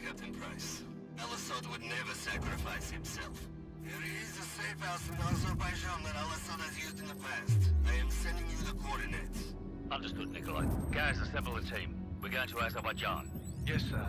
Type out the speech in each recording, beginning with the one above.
coward, Captain Price. Al-Asad would never sacrifice himself. There is a safe house in Azerbaijan that Al-Asad has used in the past. I am sending you the coordinates. Understood, Nikolai. Guys, assemble the team. We're going to Azerbaijan. Yes, sir.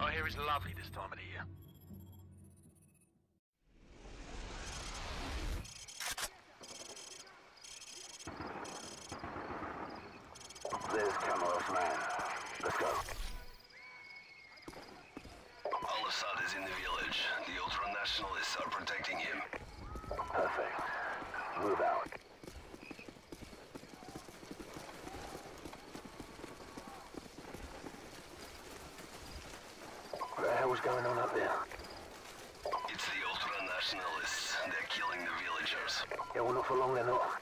I hear it's lovely this time of the year. There's Kamal's man. Let's go. Al-Asad is in the village. The ultra-nationalists are protecting him. Perfect. Move out. What the hell's going on up there? It's the ultra-nationalists. They're killing the villagers. Yeah, well, not for long, they're not.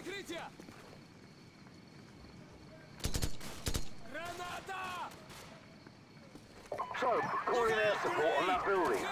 Враг без прикрытия! Граната! So, calling air support on that building.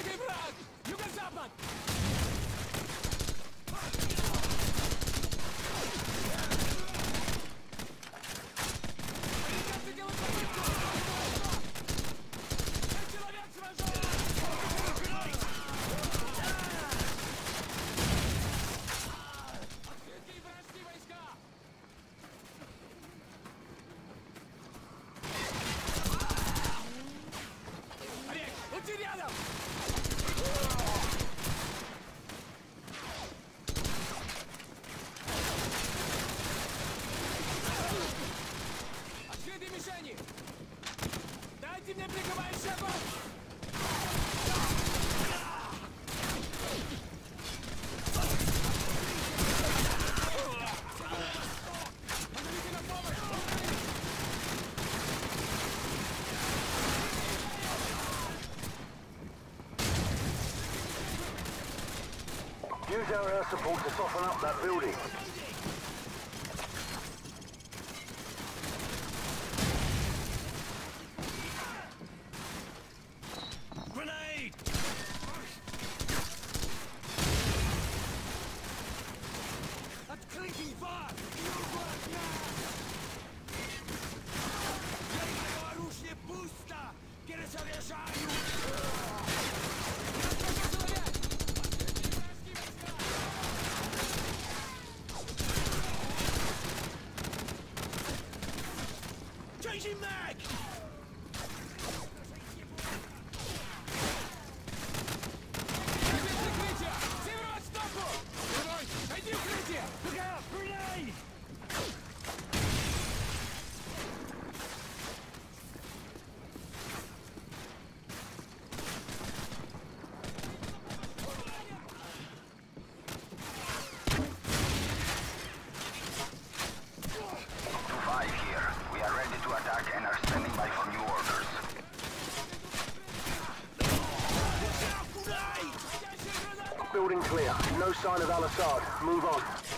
Use our air support to soften up that building. Clear. No sign of Al-Asad. Move on.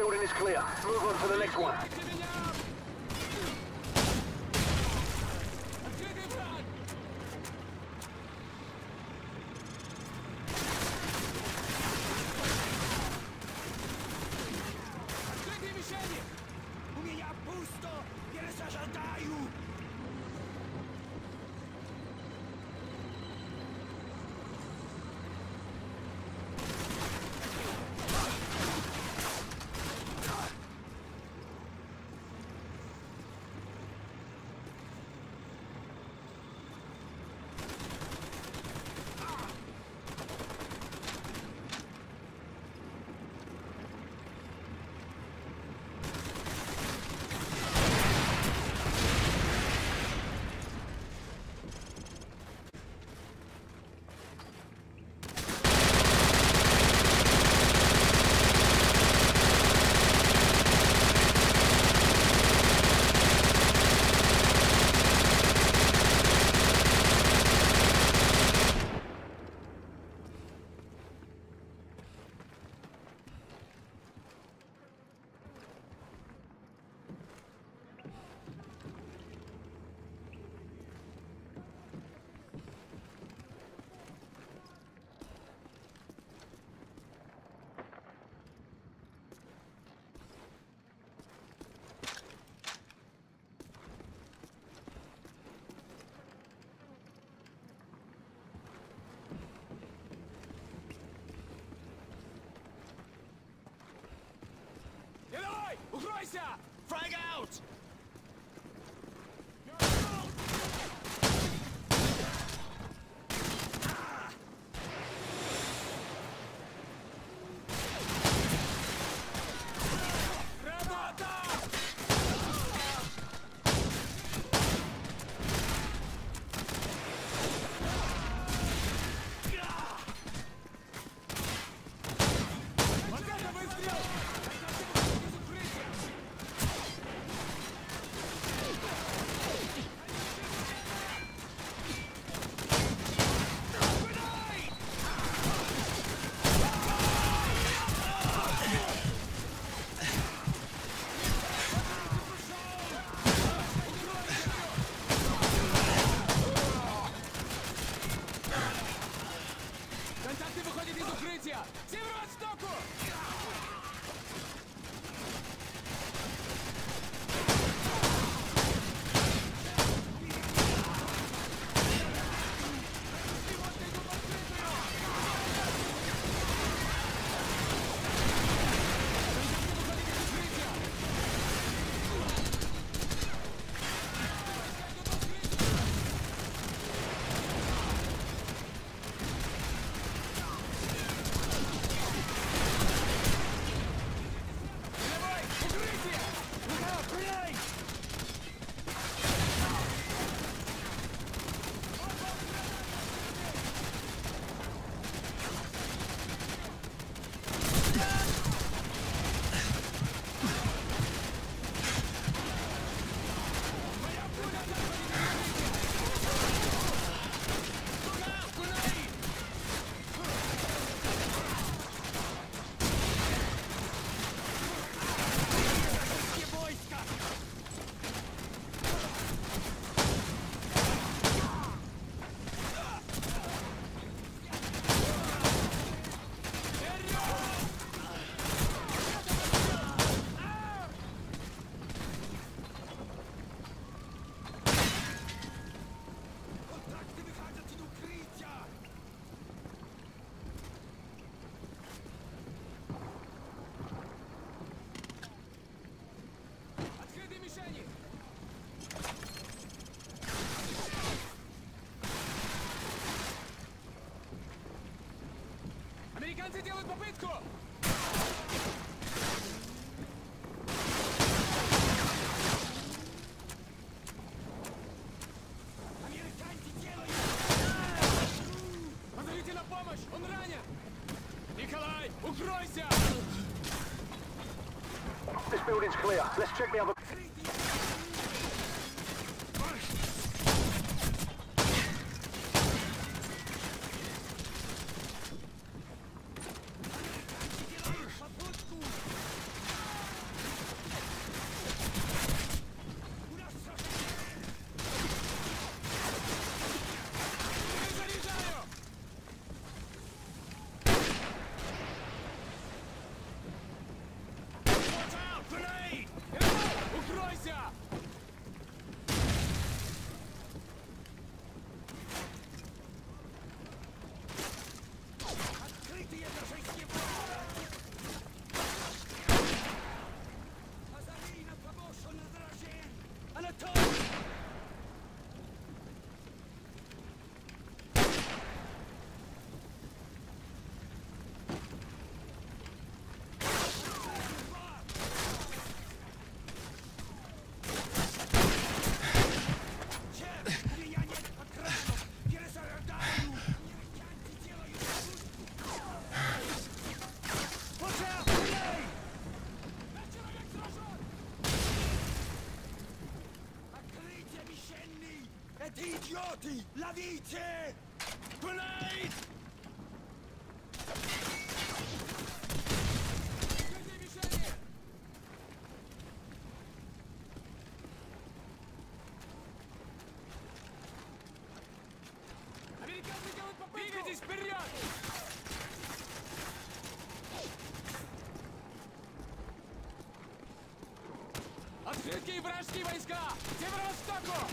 Building is clear. Move on to the next one. Frag out! Американцы делают попытку! parti La vite Grenade Американцы делают попытку! Двигайтесь вперед! Открытые вражеские войска! Северо-востоку!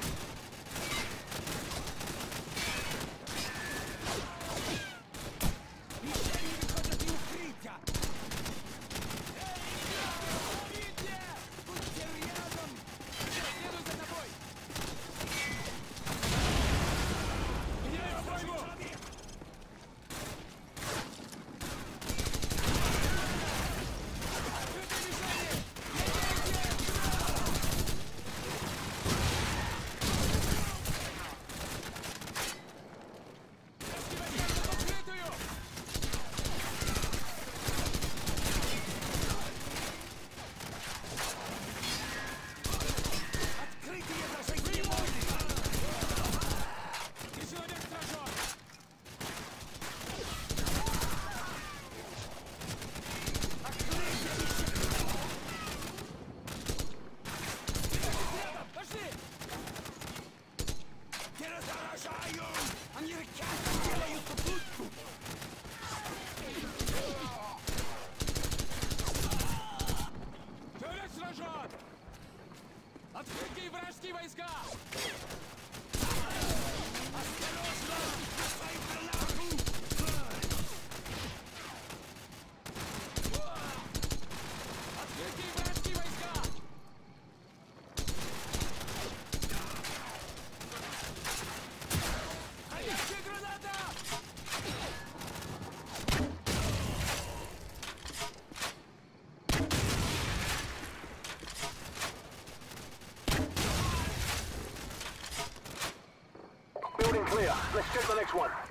next one.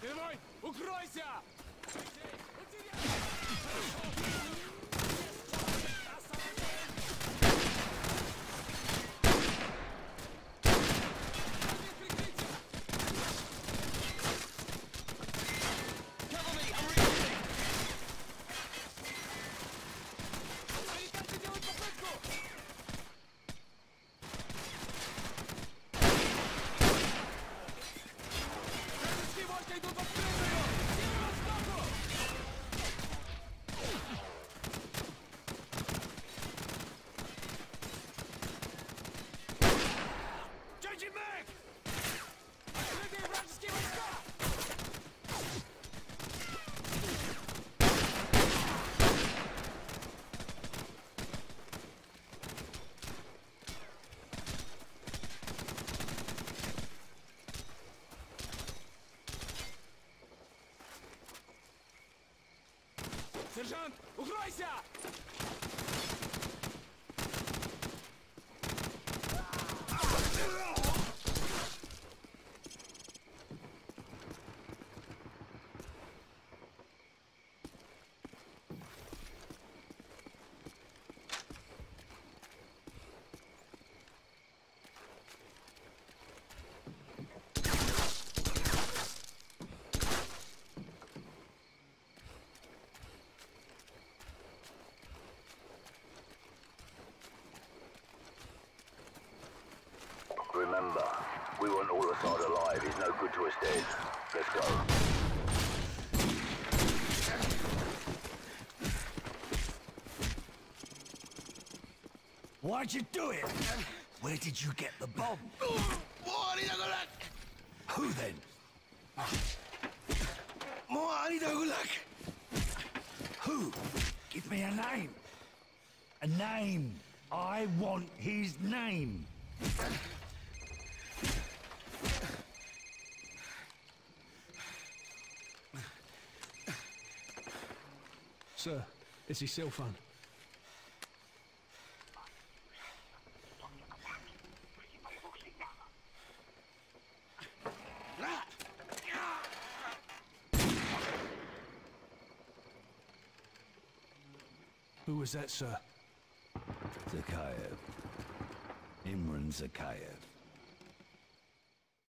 Спиной! Укройся! Потерял! Сдавайся! Remember, we want Al-Asad alive. He's no good to us dead. Let's go. Why'd you do it? Where did you get the bomb? Who then? Who? Give me a name. A name. I want his name. Sir, it's his cell phone. Who was that, sir? Zakayev. Imran Zakayev.